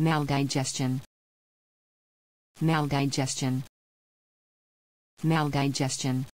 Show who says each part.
Speaker 1: maldigestion. Maldigestion. Maldigestion.